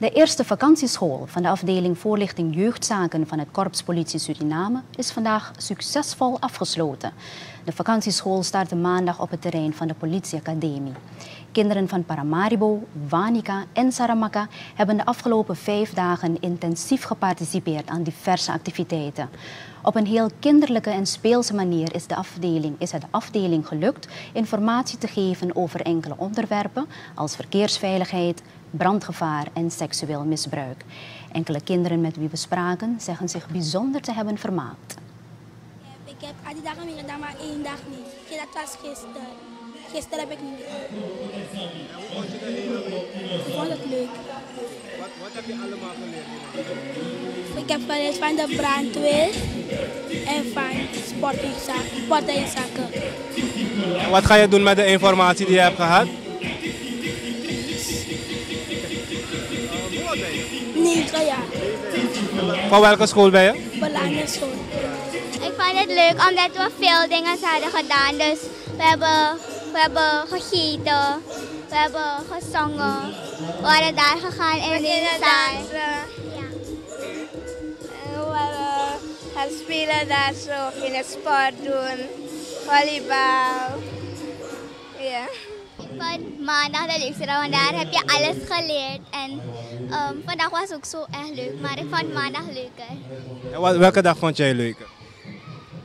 De eerste vakantieschool van de afdeling voorlichting jeugdzaken van het Korps Politie Suriname is vandaag succesvol afgesloten. De vakantieschool startte maandag op het terrein van de politieacademie. Kinderen van Paramaribo, Wanica en Saramaka hebben de afgelopen vijf dagen intensief geparticipeerd aan diverse activiteiten. Op een heel kinderlijke en speelse manier is, de afdeling, is het de afdeling gelukt informatie te geven over enkele onderwerpen als verkeersveiligheid, brandgevaar en seksueel misbruik. Enkele kinderen met wie we spraken zeggen zich bijzonder te hebben vermaakt. Ik heb al die dagen meer gedaan, maar één dag niet. Dat was gisteren. Gisteren heb ik niet meer. Ik vond het leuk. Wat, wat heb je allemaal geleerd? Ik heb geleerd van de brandweer en van sportinzaken. Wat ga je doen met de informatie die je hebt gehad? Negen jaar. Van welke school ben je? Belangrijk Ik vond het leuk omdat we veel dingen hadden gedaan. Dus we hebben, we hebben gegeten, we hebben gezongen, we waren daar gegaan in de zaal. Ja. We hebben gaan spelen daar zo, in het sport doen, volleybal. Ja. Ik vond maandag de leukste dag, want daar heb je alles geleerd. En um, vandaag was ook zo echt leuk, maar ik vond maandag leuker. En wat, welke dag vond jij leuker?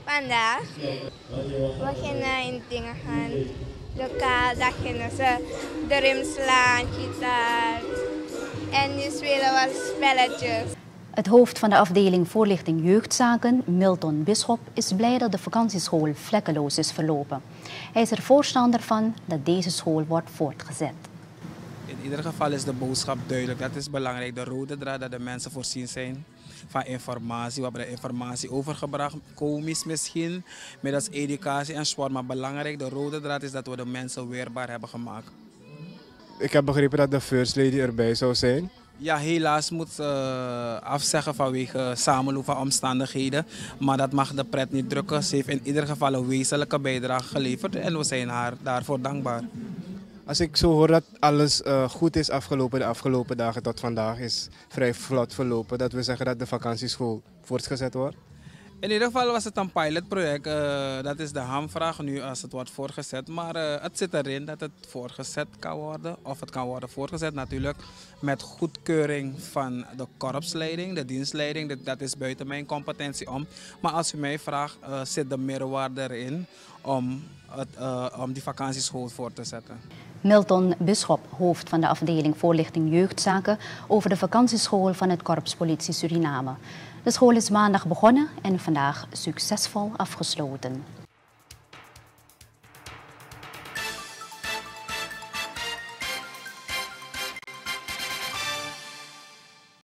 Vandaag, we gingen in dingen gaan. Lokaal, daar gingen ze drum slaan, gitaar. En nu spelen we spelletjes. Het hoofd van de afdeling voorlichting jeugdzaken, Milton Bisschop, is blij dat de vakantieschool vlekkeloos is verlopen. Hij is er voorstander van dat deze school wordt voortgezet. In ieder geval is de boodschap duidelijk. Dat is belangrijk. De rode draad dat de mensen voorzien zijn van informatie. We hebben de informatie overgebracht, komisch misschien, middels educatie en sport. Maar belangrijk, de rode draad is dat we de mensen weerbaar hebben gemaakt. Ik heb begrepen dat de First Lady erbij zou zijn. Ja, helaas moet ze uh, afzeggen vanwege samenloop van omstandigheden. Maar dat mag de pret niet drukken. Ze heeft in ieder geval een wezenlijke bijdrage geleverd en we zijn haar daarvoor dankbaar. Als ik zo hoor dat alles uh, goed is afgelopen de afgelopen dagen tot vandaag is vrij vlot verlopen. Dat we zeggen dat de vakantieschool voortgezet wordt. In ieder geval was het een pilotproject. Uh, dat is de hamvraag nu als het wordt voortgezet. Maar uh, het zit erin dat het voortgezet kan worden. Of het kan worden voortgezet natuurlijk met goedkeuring van de korpsleiding, de dienstleiding. Dat is buiten mijn competentie om. Maar als u mij vraagt, uh, zit de meerwaarde erin om, het, om die vakantieschool voor te zetten. Milton Bisschop, hoofd van de afdeling voorlichting jeugdzaken, over de vakantieschool van het Korps Politie Suriname. De school is maandag begonnen en vandaag succesvol afgesloten.